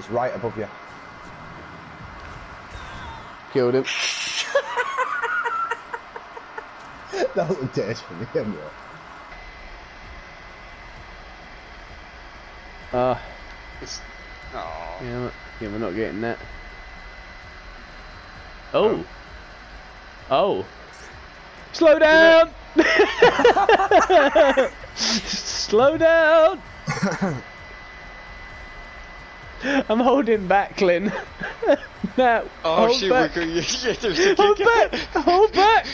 Yeah, it's right above you. Killed him. that was a taste for me, isn't it? Ah, It's... Oh. yeah, we're- yeah, we're not getting that. Oh. Oh. Slow down! Slow down! I'm holding back, Clint. now, Oh hold shit, back. we could... Yeah, there's a Hold kick. back! Hold back!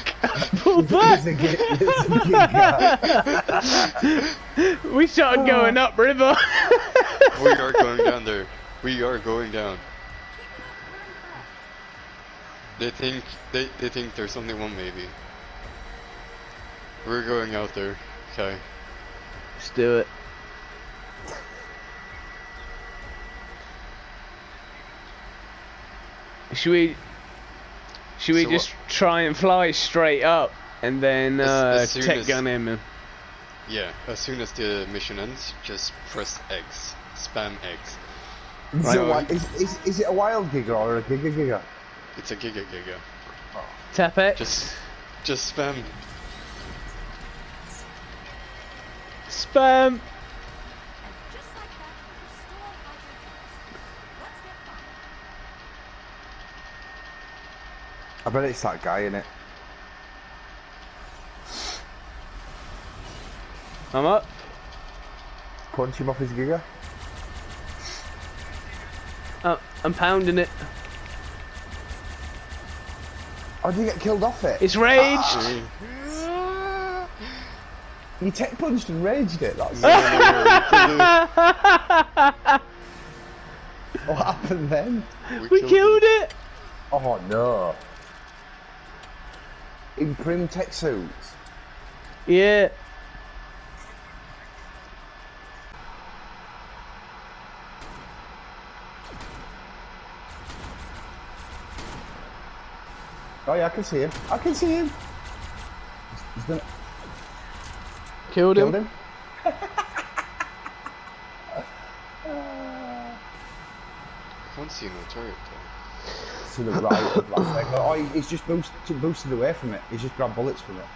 Pull back! There's a gi- there's a giga. We started going upriver. we are going down there. We are going down. They think they they think there's only one maybe. We're going out there. Okay. Let's do it. Should we? Should we So just try and fly straight up and then As- uh, as soon tech as- gun him? Yeah. As soon as the mission ends, just press X. Spam X. Is, Right. it a, is, is, is it a wild giga or a giga giga? It's a giga giga. Tap X. Just just spam. spam. Just like that, restore hydrogen. Let's get back. I bet it's that guy in it. I'm up. Punch him off his giga. Oh, I'm pounding it. Oh, did you get killed off it? It's raged. Ah. You tech punched and raged it. That's what happened then. we killed it. Oh no. In prim tech suits. Yeah. Oh yeah, I can see him. I can see him. He's, he's gonna Killed him. killed him. I can't see no turret though. To the right of that thing. Oh, he's just boosted, boosted away from it. He's just grabbed bullets from it.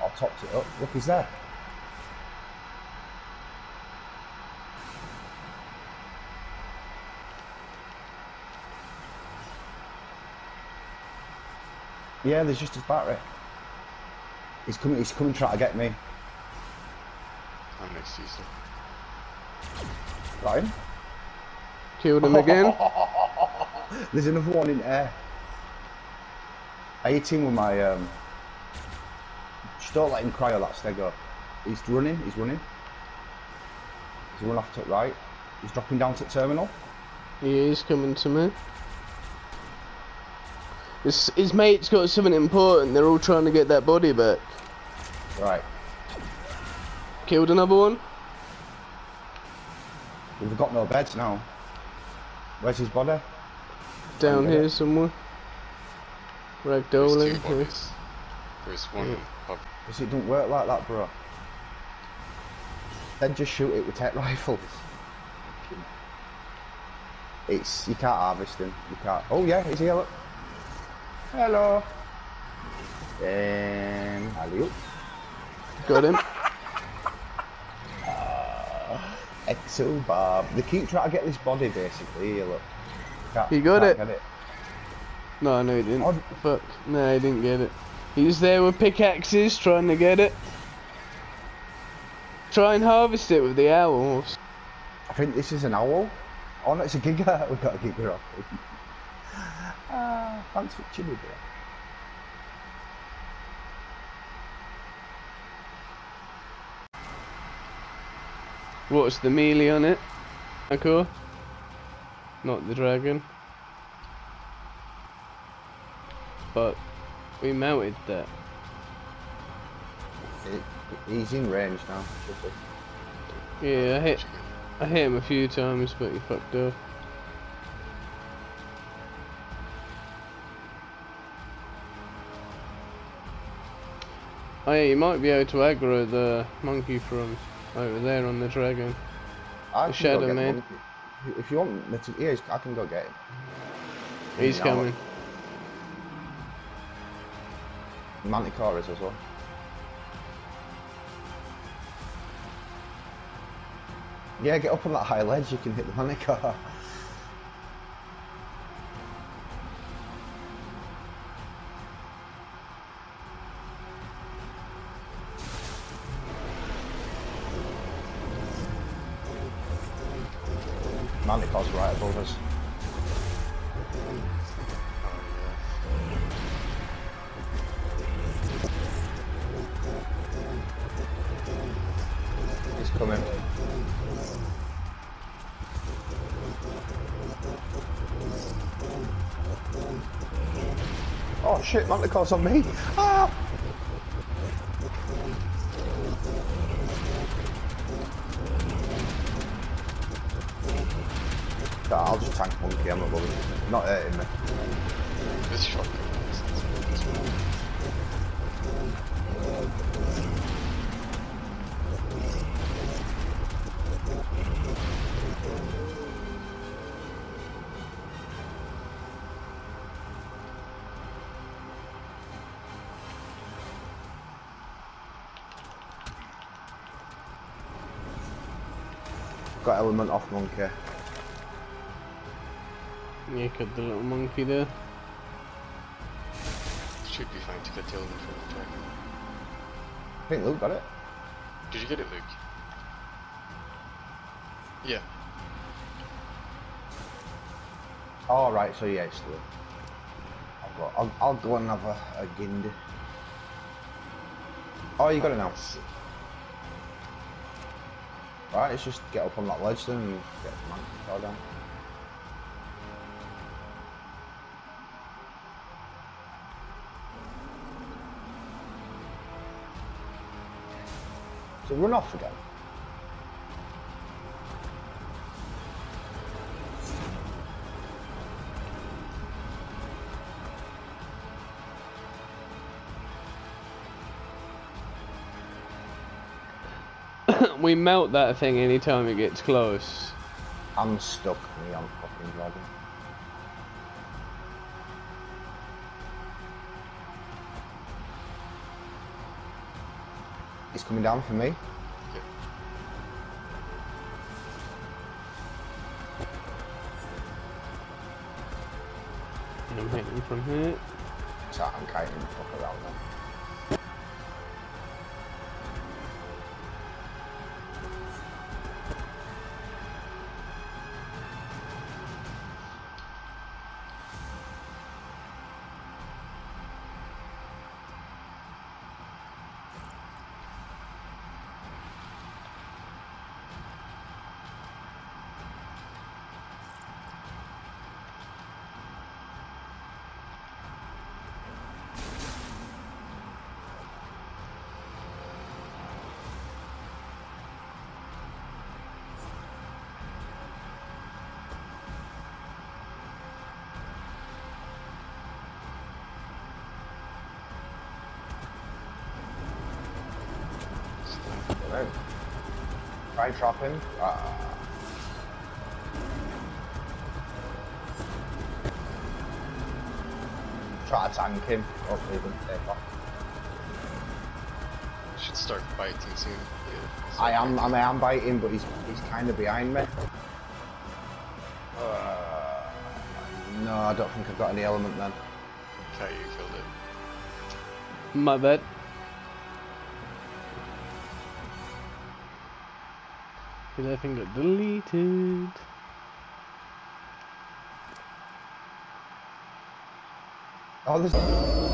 Or topped it up. Look, he's there. Yeah, there's just his battery. He's coming. He's coming, trying to get me. I'm next to you, sir. Got him. Killed him again. There's another one in air. I hit him with my um. Just don't let him cry or that stego. He's running. He's running. He's run off to the right. He's dropping down to the terminal. He is coming to me. His, his mate's got something important. They're all trying to get that body back. Right. Killed another one. We've got no beds now. Where's his body? Down Okay. here somewhere. There's Ragdolling. two Yeah. There's one up. Because it don't work like that, bro. Then just shoot it with tech rifles. It's you can't harvest them. You can't. Oh yeah, he's here. Look. Hello. Um, alley Got him. Exo Bob. They keep trying to get this body basically. Here, look. He got it. It. No, no, he didn't. Oh. Fuck. No, he didn't get it. He's there with pickaxes trying to get it. Try and harvest it with the owls. I think this is an owl. Oh no, it's a giga. We've got a giga off. Ah, thanks for chili, bro. What's the melee on it? Akor? Not the dragon. But we mounted that. It, he's in range now. Yeah, I hit I hit him a few times but he fucked off. Oh yeah, you might be able to aggro the monkey from over there on the dragon. I The Shadow Man. If you want me to, yeah, I can go get him. He's coming. Manticore is as well. Yeah, get up on that high ledge, you can hit the Manticore. Oh shit, Manticore's on me! Ah! I'll just tank monkey, I'm not bothered. Not hurting me. This shotgun Got element off monkey. You cut the little monkey there. Should be fine to get the element from the dragon. I think Luke got it. Did you get it, Luke? Yeah. Oh right, so yeah, it's still. I'll go, I'll, I'll go and have a, a gindi. Oh, you got it now. Right, let's just get up on that ledge then and get the man down. So run off again. we melt that thing anytime it gets close. I'm stuck, me, I'm fucking dragon. He's coming down for me. I'm hitting from here. So I'm kiting the fuck around then. Try and trap him. Ah. Try to tank him. Hopefully he doesn't take off. Should start biting soon. Yeah. I am, I am biting, but he's he's kind of behind me. Uh, no, I don't think I've got any element then. Okay, you killed it. My bad. Cause that thing got deleted. Oh, there's.